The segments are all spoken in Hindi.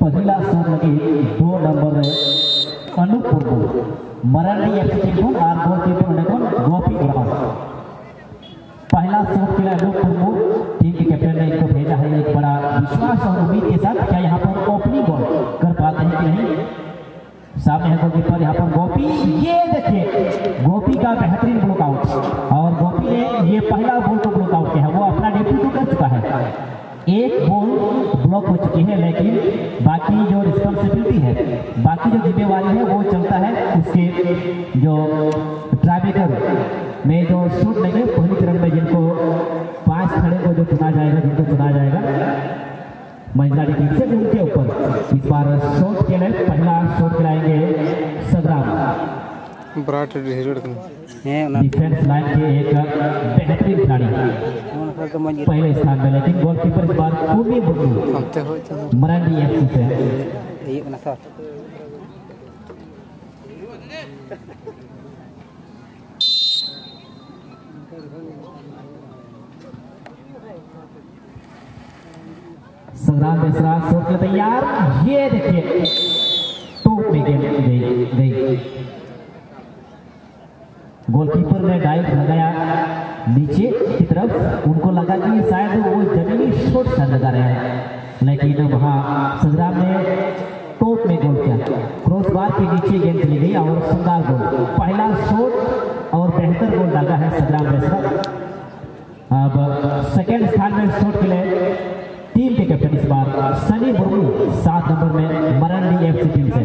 पहिला शोट लगी, दो number Anup Murmu Marathi FC team को और गोलकीपर होने को गोपी उराव पहला शोट के अनूप मुर्मू टीम के कैप्टन ने इनको भेजा है, एक बड़ा विश्वास और उम्मीद के साथ क्या यहाँ पर ओपनिंग गोल कर पाते हैं कि नहीं? सामने है गोलकीपर, यहाँ पर गोपी, ये देखिए, गोपी का बेहतरीन ब्लॉकआउट एक बोल ब्लॉक हो चुकी है, लेकिन बाकी जो रिस्पॉन्सिबिलिटी है, बाकी जो जिम्मेवारी है, वो चलता है उसके जो ट्राइबेकर में जो शूट लेंगे पहली चरण में जिनको पाँच खड़े को जो चुना जाएगा, जिनको चुना जाएगा महिला टीम से उनके ऊपर। इस बार शॉट के लिए पहला शॉट खिलाएँगे विराट हीरो डिफेंस लाइन के एक बेहतरीन खिलाड़ी। पहले स्थान में लेकिन गोलकीपर इस बार पूर्वी मुर्मू हमते हो मराठी एफसी से संग्राम मिश्रा शॉट के तैयार। ये देखिए। गोलकीपर ने डाइव लगाया नीचे की तरफ़ उनको लगा कि शायद वो जमीनी शॉट शायद लगा रहे हैं। लेकिन वहाँ संग्राम ने टॉप में गोल किया। क्रॉस बार के नीचे गेंद चली गई और शानदार गोल। पहला शॉट और बेहतर गोल लगा है संग्राम मिश्रा अब सेकेंड स्थान में शॉट के लिए टीम के कैप्टन इस बार सनी मुर्मू सात नंबर में मरंडी एफसी टीम से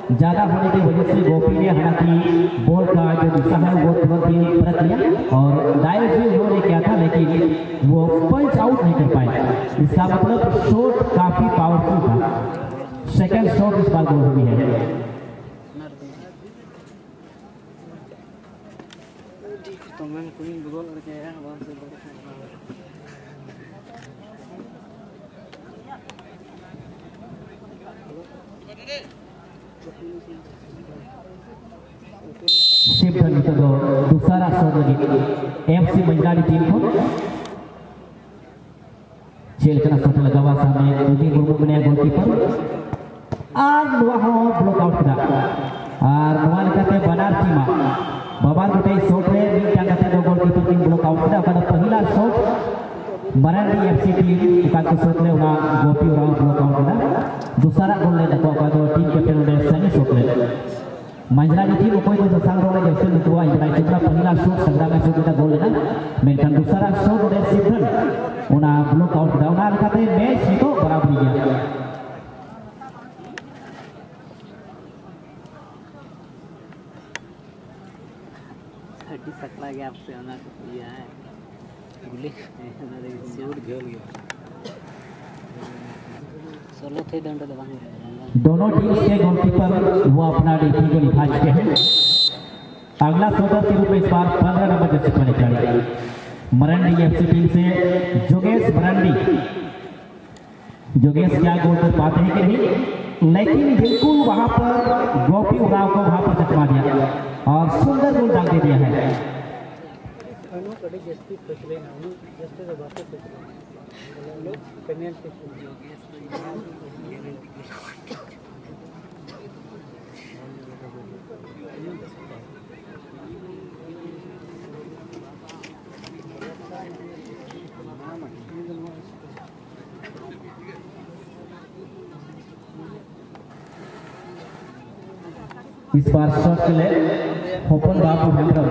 ज़्यादा होने की वजह से गोपी ने हालाँकि बॉल का जो दिशा है वो तुरंत ही परख लिया और डायरेक्ट भी उन्होंने किया था, लेकिन वो पंच आउट नहीं कर पाए। इसका मतलब शॉट काफ़ी पावरफुल था। सेकंड शॉट इस बार गोल हुई है। शिफ्ट तो दूसरा शॉट लगी एफसी मंजरानी टीम को जेल का शॉट सामने मुर्मू गोलकीपर और वहाँ ब्लॉक आउट करा और बनार टीमा बाबा गोटे शॉट रे गोलकीपर टीम ब्लॉक आउट करा पहला शॉट एफसी टीम ले उना गोपी और ब्लॉक आउट करा दूसरा गोल ले देखो दो टीम कैप्टन ने सनी शॉट ले मंजरानी टीम को कोई तो संग रोने जैसे निकवा इतना चित्रा पहला शॉट संग्राम में शॉट गोल लेना मेंटन दूसरा शॉट उड़े सिफरन उना ब्लॉक आउट करा उना कहते मैच ही तो बराबर है सोलो थे दंड दबाएँगे दोनों टीम के गोलकीपर वो अपना ड्यूटी को निभा चुके हैं। अगला सौदा के रूप में इस बार पंद्रह नंबर जर्सी पर खिलाड़ी मरंडी एफसी टीम से जोगेश मरंडी। जोगेश क्या गोल कर पाते हैं कि नहीं? लेकिन बिल्कुल वहाँ पर गोपी उराव को वहाँ पर चकमा दिया और सुंदर गोल डाल दिया है। इस बार शॉट के लिए open Babu Hembram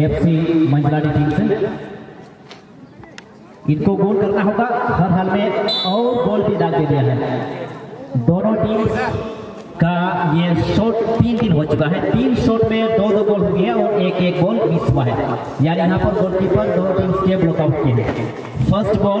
FC Manjlani team से। इनको गोल करना होगा, हर हाल में, और गोल भी डाल दे दिया है। दोनों टीम का ये शॉट तीन दिन हो चुका है। तीन शॉट में दो दो गोल हैं और एक एक गोल मिस हुआ है। यानी यहाँ पर गोलकीपर दोनों टीम के ब्लॉकआउट किए हैं। फ़र्स्ट बॉल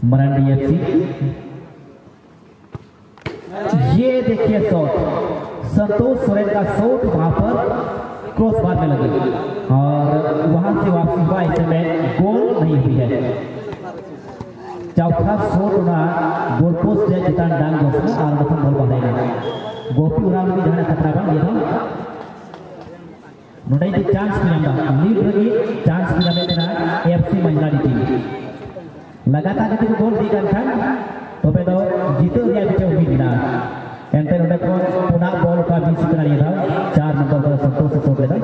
के इस मरांडी एफसी ये देखिए शॉट। संतोष सोरेन का शॉट वहाँ पर क्रॉस बार में लगी। और वहाँ से वापसी हुआ ऐसे में गोल नहीं हुई है। चौथा शॉट ना गोल पोस्ट है चितान डांग दोस्त और मतलब गोल बनाएगा गोपी उड़ान भी जाने खतरा बन ये था। नोडै चांस मिलंगा लीड रगी चांस मिलने देना एफसी महिला टीम लगातार जब गोल दी กัน kan तबे दो जीतो ubi dina ente नोडे kon पुना बॉल का बीच करा लिया था चार नंबर पर संतोष से सोच लेता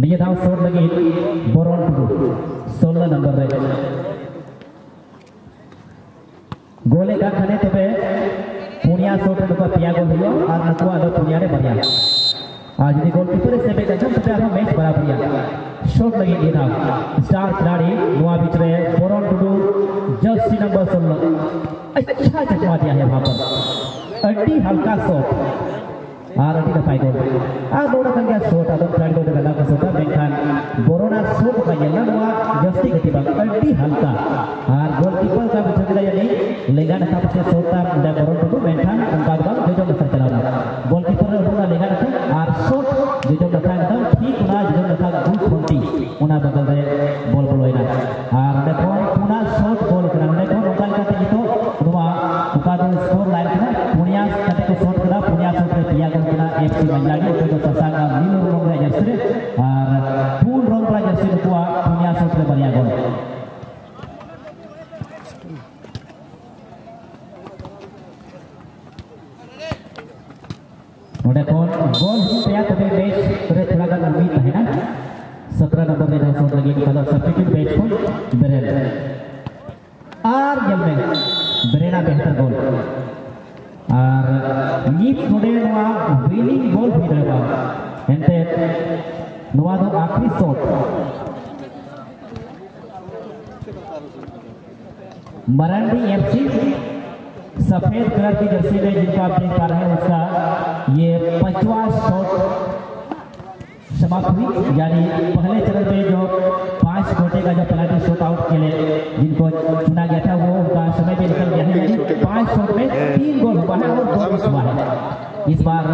निये दाव शॉट लगी बोरन टुडू 16 नंबर रे गोले का खाने तबे पुनिया शॉट नुको पिया गोल हुआ और नुको आदो पुनिया रे बढ़िया आज दी गोलकीपर से बे गजब तबे आरो मैच बराबरिया शॉट लगी इना स्टार खिलाड़ी नुआ बीच रहे बोरन टुडू जर्सी नंबर सोलह अच्छा चकमा दिया है वहाँ पर अड्डी हल्का शॉट आरटी दा पाइगोल आ नोड़ा कन गया शॉट आदम फ्रेंड को गला का शॉट मेंखान बोरोना शॉट का येला नुआ जर्सी गति बाग अड्डी हल्का आर गोलकीपर का बिछड़ गया यानी लेगा ना पास शॉट दा बोरन टुडू मेंखान उनका बाग जो जो सर चलाना गोलकीपर ने उड़ा लेगा ना आर शॉट जो जो ठीक ना जो जो गुड फंटी उना बगल रे बॉल बॉल होइना और ने कोन पुना shot गोल करा ने कोन उनका कते तो noa उनका स्कोर लाइन ना पुनिया कते को shot करा पुनिया shot रे पिया गोल kena FC menjadi untuk sasana Lilo Rongra Jasri pun Rongra Jasri kuat punya satu banyak gol Udah kon gol saya tadi match sudah थोड़ा सा उम्मीद है ना 17 नंबर में beren और जब में बरेना बेहतर गोल। और नोडे विनिंग गोल दो आखिरी शॉट मरांडी एफसी सफ़ेद कलर की जर्सी में जिनको आप देख पा रहे हैं उसका ये पांचवा शॉट समाप्त हुई। यानी पहले चरण में जो पाँच कोटे का जो पेनाल्टी शॉट आउट के लिए जिनको चुना गया था, वो उनका समय भी निकल गया है। पाँच शॉट में तीन गोल हुआ है और दो मिस हुआ है। इस बार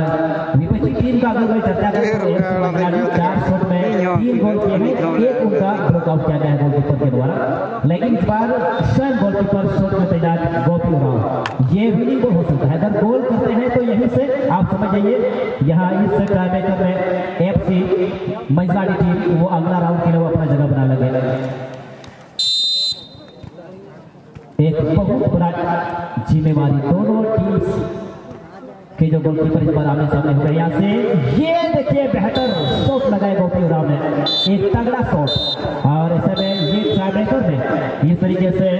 टीम का अगर चर्चा करें तो चार शॉट में तीन गोल किए हैं। एक उनका ब्लॉकआउट किया गया है गोलकीपर के द्वारा। लेकिन इस बार स्वयं गोलकीपर शॉट में तैनात गोपी उराव ये विनिंग हो सकता है। अगर गोल करते हैं तो यहीं से आप समझ जाइए। यहाँ इस टाइमेकर में एफ़ सी महिला टीम वो अगला राउंड के लिए वो अपना जगह बना लगे एक बहुत बड़ा जिम्मेवारी। दोनों टीम्स के जो गोलकीपर इस बार आमने सामने हुए यहाँ से, ये देखिए बेहतर शॉट लगाए गोपी उराव ने। एक तगड़ा शॉट। और ऐसे में ये ट्राइब्रेकर में इस तरीके से